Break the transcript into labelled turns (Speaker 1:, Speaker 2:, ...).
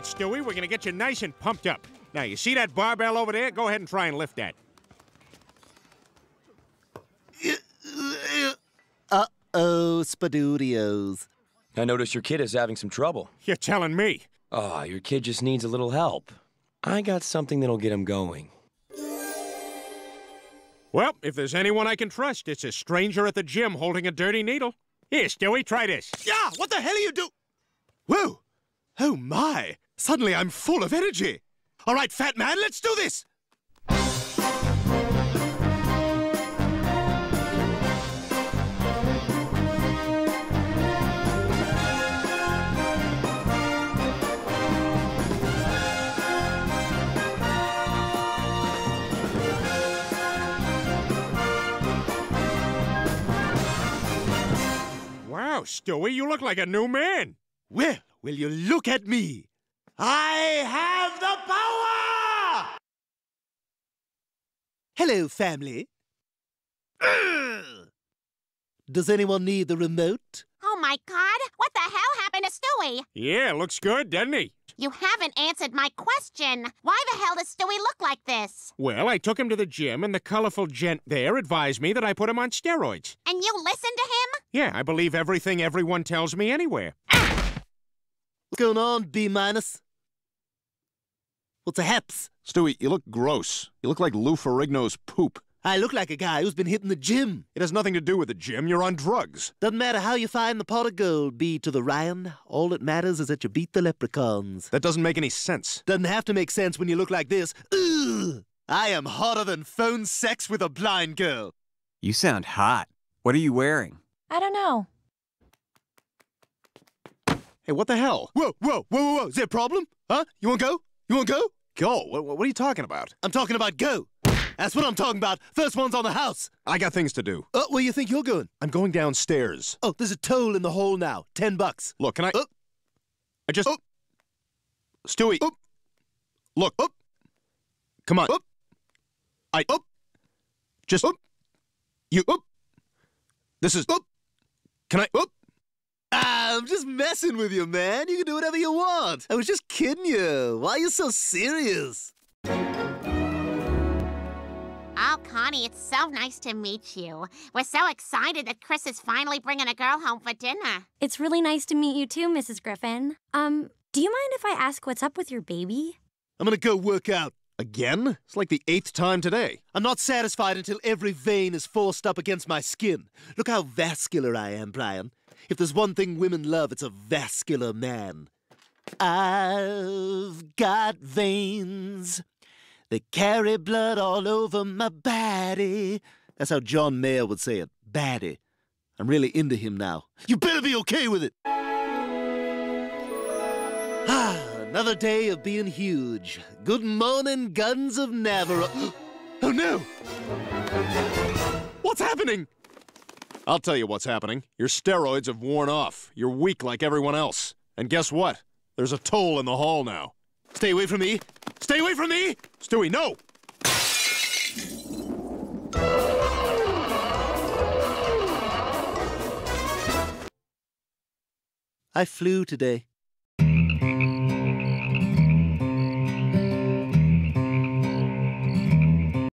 Speaker 1: right, Stewie, we're gonna get you nice and pumped up. Now, you see that barbell over there? Go ahead and try and lift that.
Speaker 2: Uh-oh, SpaghettiOs.
Speaker 3: I notice your kid is having some trouble.
Speaker 1: You're telling me.
Speaker 3: Ah, your kid just needs a little help. I got something that'll get him going.
Speaker 1: Well, if there's anyone I can trust, it's a stranger at the gym holding a dirty needle. Here, Stewie, try this.
Speaker 4: Yeah, what the hell are you do? Whoa! Oh my! Suddenly I'm full of energy. All right, fat man, let's do this.
Speaker 1: Wow, Stewie, you look like a new man.
Speaker 4: Well, will you look at me? I have the power!
Speaker 2: Hello, family. Does anyone need the remote?
Speaker 5: Oh my god, what the hell happened to Stewie?
Speaker 1: Yeah, looks good, doesn't he?
Speaker 5: You haven't answered my question. Why the hell does Stewie look like this?
Speaker 1: Well, I took him to the gym, and the colorful gent there advised me that I put him on steroids.
Speaker 5: And you listened to him?
Speaker 1: Yeah, I believe everything everyone tells me anywhere.
Speaker 2: What's going on, B minus? What's a haps?
Speaker 4: Stewie, you look gross. You look like Lou Ferrigno's poop.
Speaker 2: I look like a guy who's been hitting the gym.
Speaker 4: It has nothing to do with the gym. You're on drugs.
Speaker 2: Doesn't matter how you find the pot of gold, B to the Ryan. All that matters is that you beat the leprechauns.
Speaker 4: That doesn't make any sense.
Speaker 2: Doesn't have to make sense when you look like this. Ugh! I am hotter than phone sex with a blind girl.
Speaker 6: You sound hot. What are you wearing?
Speaker 7: I don't know.
Speaker 4: Hey, what the hell?
Speaker 2: Whoa, whoa, whoa, whoa, whoa. Is there a problem? Huh? You want to go? You want to go?
Speaker 4: What, what are you talking about?
Speaker 2: I'm talking about go. That's what I'm talking about. First one's on the house.
Speaker 4: I got things to do.
Speaker 2: Oh, where you think you're going?
Speaker 4: I'm going downstairs.
Speaker 2: Oh, there's a toll in the hole now. Ten bucks.
Speaker 4: Look, can I?
Speaker 2: Oh.
Speaker 4: I just.
Speaker 2: Oh.
Speaker 4: Stewie.
Speaker 2: Oh.
Speaker 4: Look.
Speaker 2: Oh.
Speaker 4: Come on.
Speaker 2: Oh.
Speaker 4: I.
Speaker 2: Oh.
Speaker 4: Just.
Speaker 2: Oh.
Speaker 4: You.
Speaker 2: Oh.
Speaker 4: This is.
Speaker 2: Oh.
Speaker 4: Can I?
Speaker 2: Oh. I'm just messing with you, man. You can do whatever you want. I was just kidding you. Why are you so serious?
Speaker 5: Oh, Connie, it's so nice to meet you. We're so excited that Chris is finally bringing a girl home for dinner.
Speaker 7: It's really nice to meet you too, Mrs. Griffin. Um, do you mind if I ask what's up with your baby?
Speaker 2: I'm gonna go work out.
Speaker 4: Again? It's like the eighth time today.
Speaker 2: I'm not satisfied until every vein is forced up against my skin. Look how vascular I am, Brian. If there's one thing women love, it's a vascular man. I've got veins that carry blood all over my body. That's how John Mayer would say it. Baddie. I'm really into him now. You better be okay with it. Ah, another day of being huge. Good morning, guns of Navarone. oh no!
Speaker 4: What's happening? I'll tell you what's happening. Your steroids have worn off. You're weak like everyone else. And guess what? There's a toll in the hall now.
Speaker 2: Stay away from me. Stay away from me!
Speaker 4: Stewie, no!
Speaker 2: I flew today.